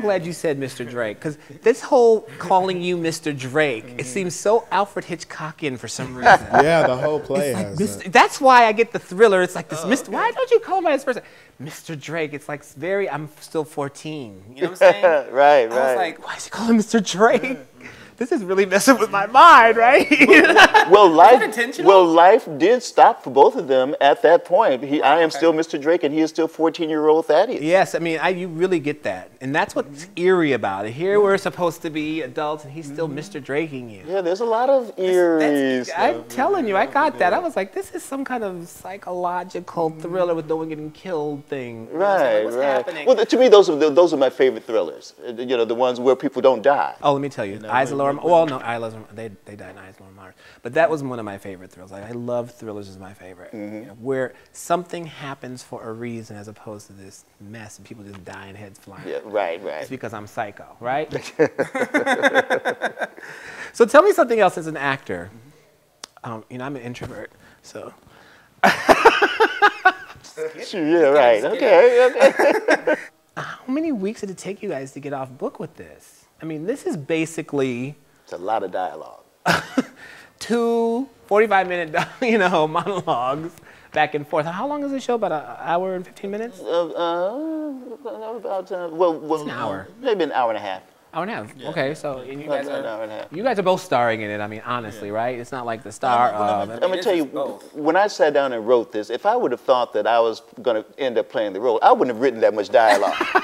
so glad you said Mr. Drake because this whole calling you Mr. Drake, it mm-hmm. seems so Alfred Hitchcockian for some reason. Yeah, the whole play Like has Mr. that. That's why I get the thriller. It's like this oh, Mr. Why don't you call him by his first name? Mr. Drake. It's like very. I'm still 14. You know what I'm saying? Right, I was right. like, why is he calling Mr. Drake? This is really messing with my mind, right? Well, life, well, life did stop for both of them at that point. He, I am still Mr. Drake, and he is still 14-year-old Thaddeus. yes, I mean, I, you really get that, and that's what's eerie about it. Here we're supposed to be adults, and he's still Mr. Draking you. Yeah, there's a lot of eerie That's, I'm telling you, I got that. I was like, this is some kind of psychological thriller with no one getting killed thing. You know what I'm saying? Right, Like, what's right. happening? Well, to me, those are the, those are my favorite thrillers. You know, the ones where people don't die. Oh, let me tell you, Eyes of Laura. Well, no, of Laura. They they died in Eyes of Laura Mars, but that was one of my favorite thrills. Like, I love thrillers is my favorite, you know, where something happens for a reason as opposed to this mess and people just dying heads flying. Yeah, right, right. It's because I'm psycho, right? so tell me something else as an actor. Um, you know, I'm an introvert, so yeah, right. Okay, okay. how many weeks did it take you guys to get off book with this? I mean, this is basically It's a lot of dialogue. two 45 minute, you know, monologues back and forth. How long is the show? About an hour and 15 minutes? Uh, uh, about uh, well, well, an hour. maybe an hour and a half. Hour and a half. Okay, so and you About guys an are hour and you guys are both starring in it. I mean, honestly, right? It's not like the star of. I'm gonna tell you, when I sat down and wrote this, if I would have thought that I was gonna end up playing the role, I wouldn't have written that much dialogue.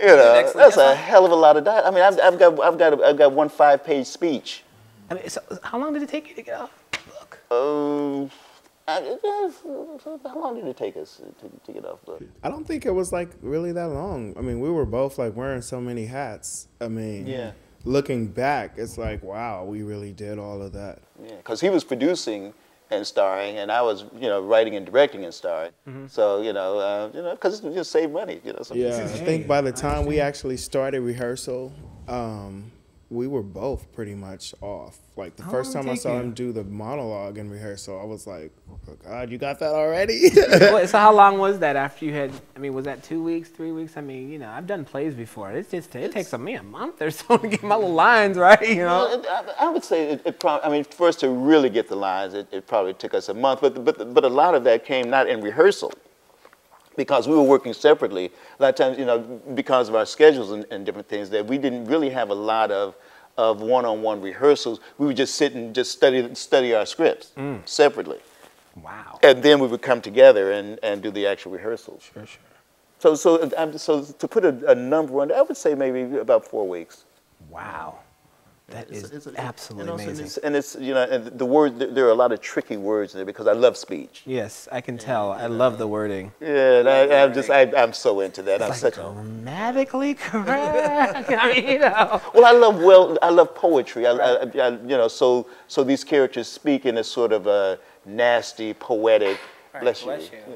you know, that's a hell of a lot of dialogue. I mean, I've, I've got, I've got, I've got one five-page speech. I mean, so how long did it take you to get off the book? Um, I, how long did it take us to, to get off the? I don't think it was like really that long. I mean, we were both like wearing so many hats. I mean, Yeah. looking back, it's like, wow, we really did all of that. Yeah, because he was producing and starring, and I was, you know, writing and directing and starring. So, you know, uh, you know, because it just saved money, you know. So Yeah, I think by the time we actually started rehearsal, um, we were both pretty much off. Like the How first time I saw take him do the monologue in rehearsal, I was like, oh God, you got that already? Well, so how long was that after you had? I mean, was that two weeks, three weeks? I mean, you know, I've done plays before. It's just it takes me a month or so to get my little lines right. You know. Well, I, I would say it, it probably, I mean, for us to really get the lines, it, it probably took us a month, but, but, but a lot of that came not in rehearsal because we were working separately. A lot of times, you know, because of our schedules and, and different things, that we didn't really have a lot of, of one-on-one rehearsals. We would just sit and just study, study our scripts mm. separately. Wow. And then we would come together and, and do the actual rehearsals. Sure, sure. So, so, I'm- so to put a, a number on it, I would say maybe about four weeks. Wow. That is It's- it's- absolutely and also amazing. It's, and it's, you know, and the word, there are a lot of tricky words in there because I love speech. Yes, I can tell. I love the wording. Yeah, and I, I'm just, I, I'm so into that. I'm Like such a, grammatically correct. I mean, you know. well, I love, well, I love poetry. I, I, I, you know, so, so these characters speak in a sort of a nasty, poetic, bless, bless you, you.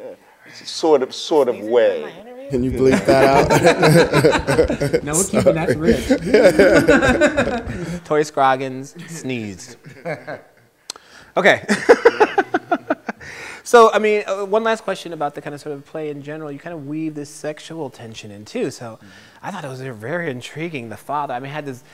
yeah, sort of, sort of way. Can you bleep that out? No, we're keeping that's rich. Torry Scroggins sneezed. Okay. so, I mean, uh, one last question about the kind of sort of play in general. You kind of weave this sexual tension in too. So, I thought it was very intriguing. The father, I mean, had this.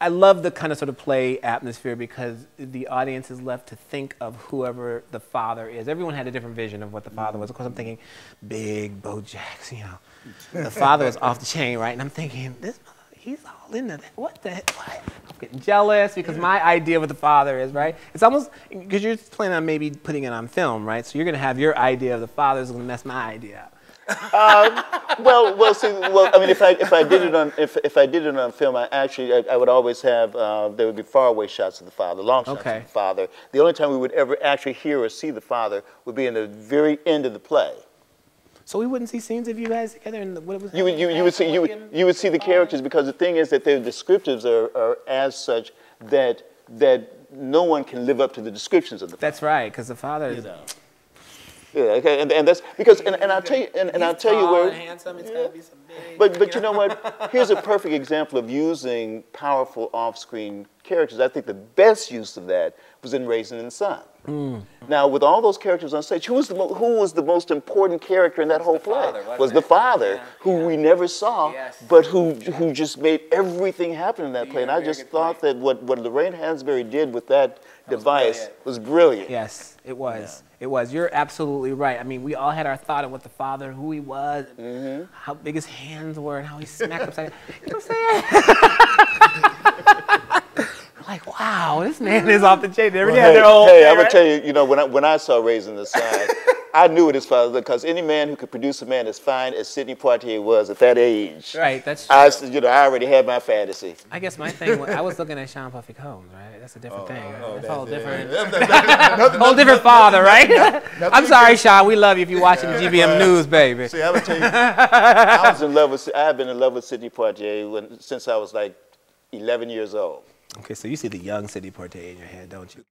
I- love the kind of sort of play atmosphere because the audience is left to think of whoever the father is. Everyone had a different vision of what the father was. Of course, I'm thinking big Bo Jackson, you know. The father was off the chain, right? And I'm thinking, this mother, he's all into that. What the heck? What? I'm getting jealous because my idea of what the father is, right? It's almost because you're planning on maybe putting it on film, right? So you're gonna have your idea of the father is gonna mess my idea up. Well, well, see, well, I mean, if I if I did it on if, if I did it on film, I actually I, I would always have uh, there would be faraway shots of the father, long shots Okay. of the father. The only time we would ever actually hear or see the father would be in the very end of the play. So we wouldn't see scenes of you guys together and what was You would you, you would see you would you would see the characters because the thing is that their descriptives are, are as such that that no one can live up to the descriptions of the That's right, because the father is yeah okay and, and that's because and, and I'll tell you and, and I'll tell you where handsome. It's gotta be some big. But, but you know what? Here's a perfect example of using powerful off-screen characters. I think the best use of that was in Raisin in the Sun. Now, with all those characters on stage, who was the who was the most important character in that whole play? father, wasn't was the father, Yeah, who we never saw, Yes. but who who just made everything happen in that play. And I just good thought that what, what Lorraine Hansberry did with that, device brilliant. was brilliant. Yes, it was. It was. You're absolutely right. I mean, we all had our thought of what the father, who he was, Mm-hmm. how big his hands were, and how he smacked upside. You know what I'm saying? like, wow, this man is off the chain. They already Well, had their hey, own. hey, I'm gonna tell you, you know, when I, when I saw Raisin in the Sun, I knew it his father because any man who could produce a man as fine as Sidney Poitier was at that age, Right, that's true. I, s- you know, I already had my fantasy. I guess my thing, was, I was looking at Sean Puffy Combs, right? That's a different thing. Right? that's a whole different, whole different father, right? I'm sorry, Sean. We love you if you're watching the GBM News, baby. See, I would tell you, I was in love with, I have been in love with Sidney Poitier when, since I was like 11 years old. Okay, so you see the young Sidney Poitier in your head, don't you?